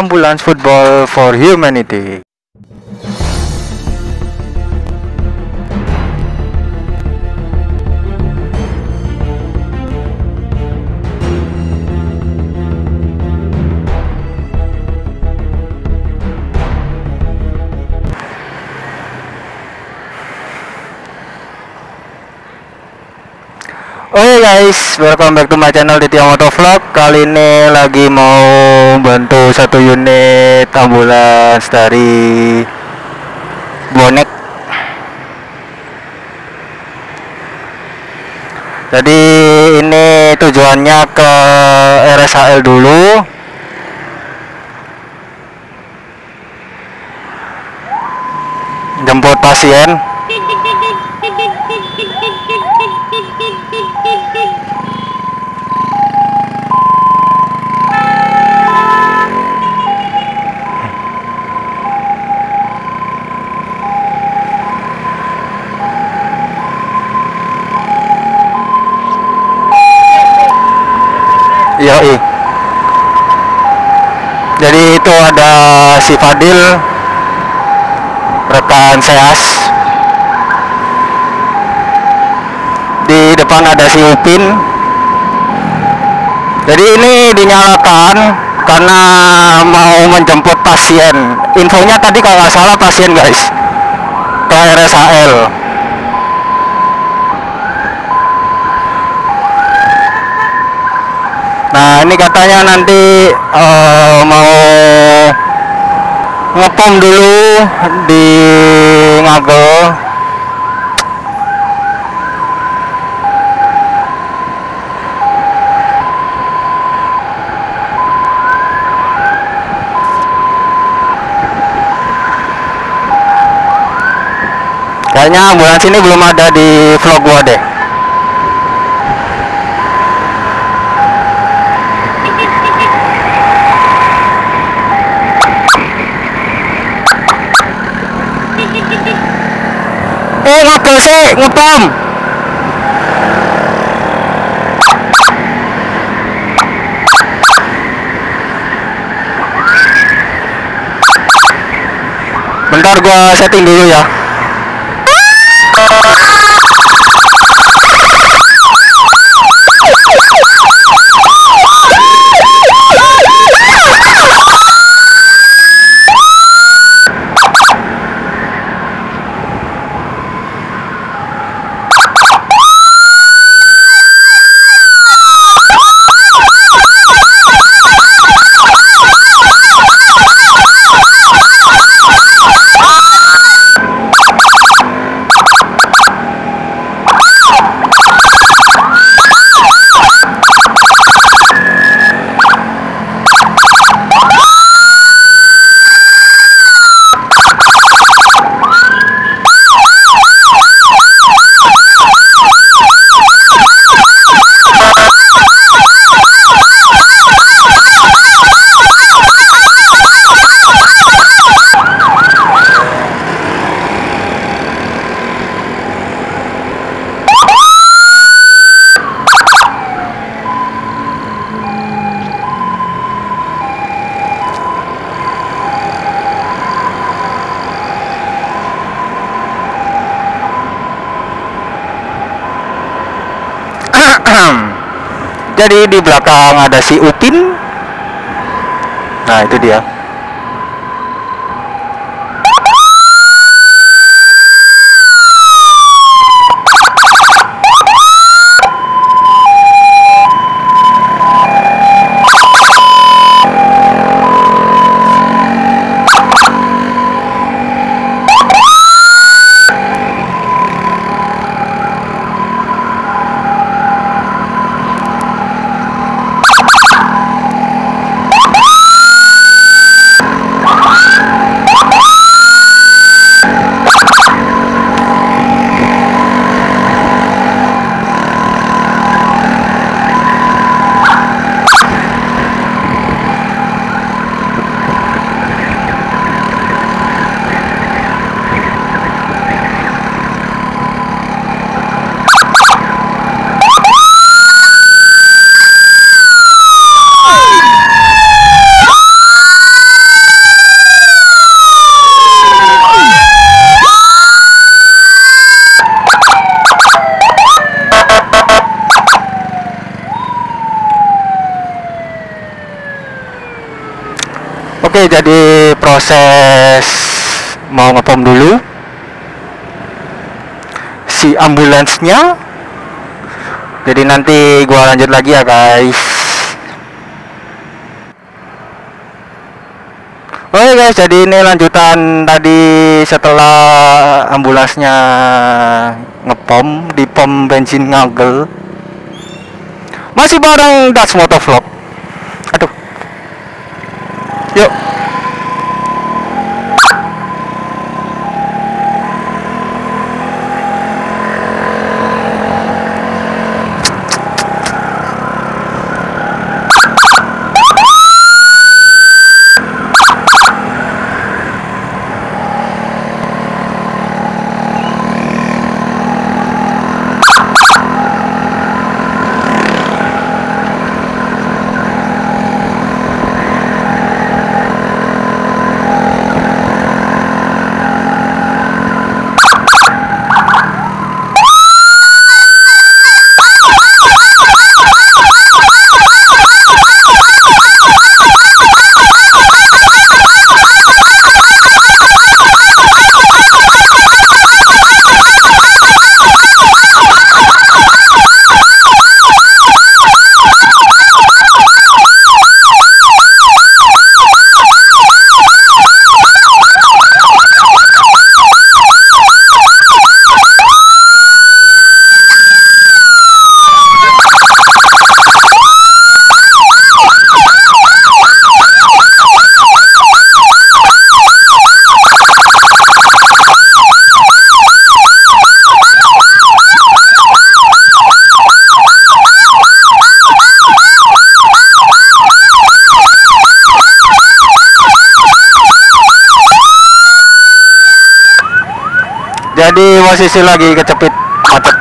Ambulance Football for Humanity. Guys, welcome back to my channel di Moto Vlog. Kali ini lagi mau bantu satu unit ambulans dari bonek. Jadi ini tujuannya ke RSHL dulu. Jemput pasien. Itu ada si Fadil rekan Seas. Di depan ada si Upin. Jadi ini dinyalakan karena mau menjemput pasien. Infonya tadi kalau salah pasien guys ke RSHL. Nah ini katanya nanti eh, mau ngepom dulu di Ngagel. Kayaknya ambulans ini belum ada di vlog gua deh. Eh ngagel sih, ngepom. Bentar gua setting dulu ya. Jadi di belakang ada si Upin. Nah, itu dia. Oke, jadi proses mau ngepom dulu si ambulansnya. Jadi nanti gua lanjut lagi ya, guys. Oke guys, jadi ini lanjutan tadi setelah ambulansnya ngepom di pom bensin ngagel. Masih bareng Das Motovlog. Aduh. Yuk. Posisi lagi kecepit macet.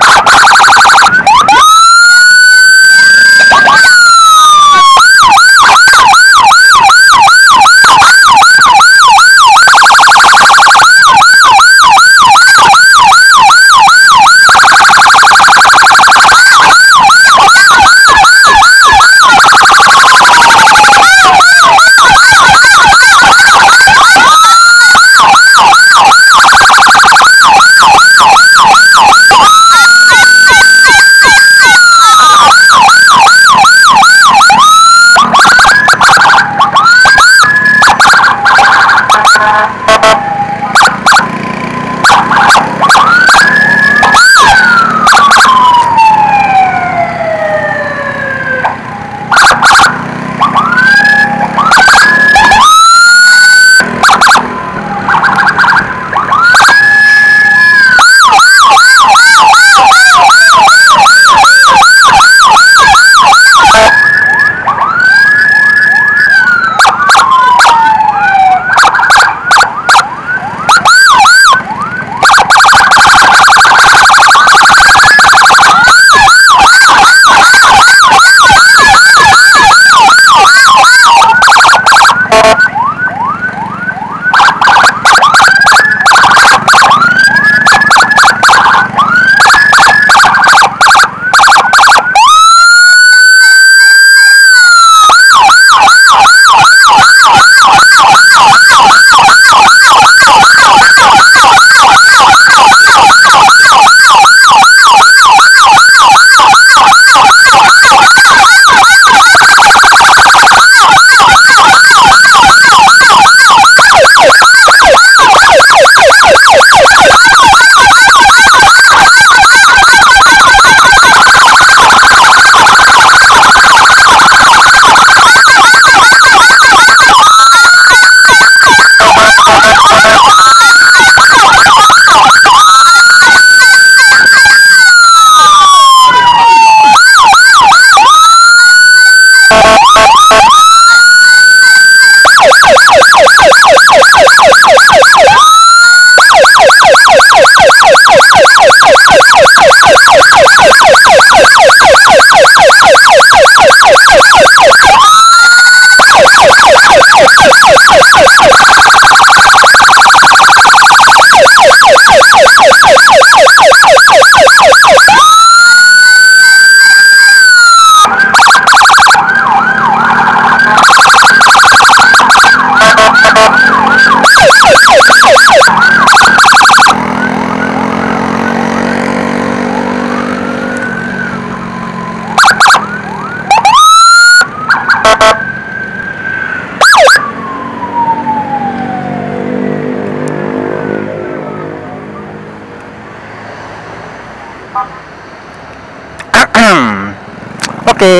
Oke.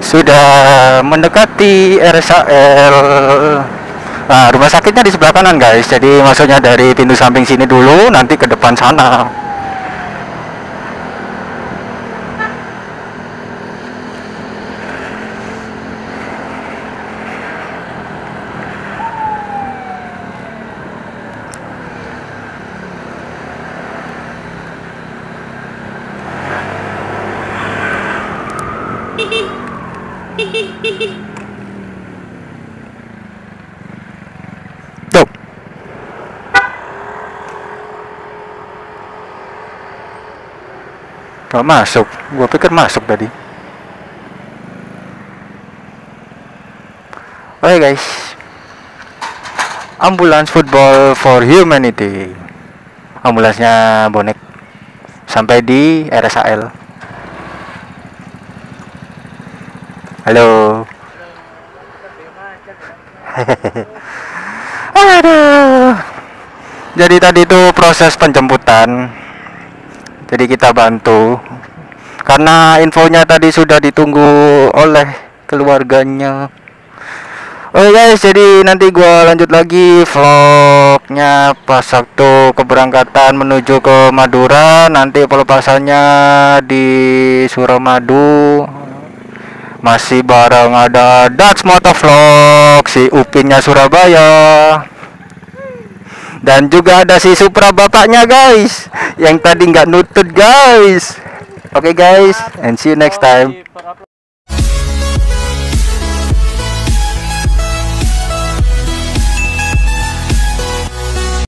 Sudah mendekati RSAL. Nah, rumah sakitnya di sebelah kanan, guys. Jadi masuknya dari pintu samping sini dulu, nanti ke depan sana. Gak masuk. Gua pikir masuk tadi. Oke guys. Ambulans Football for Humanity. Ambulansnya bonek sampai di RSAL. Halo. Aduh. Jadi tadi itu proses penjemputan. Jadi kita bantu. Karena infonya tadi sudah ditunggu oleh keluarganya. Oke guys, jadi nanti gua lanjut lagi vlognya pas waktu keberangkatan menuju ke Madura. Nanti pelepasannya di Suramadu. Masih bareng ada Dutch Motovlog, si Upinnya Surabaya. Dan juga ada si Supra bapaknya guys, yang tadi nggak nutut guys. Oke guys, and see you next time.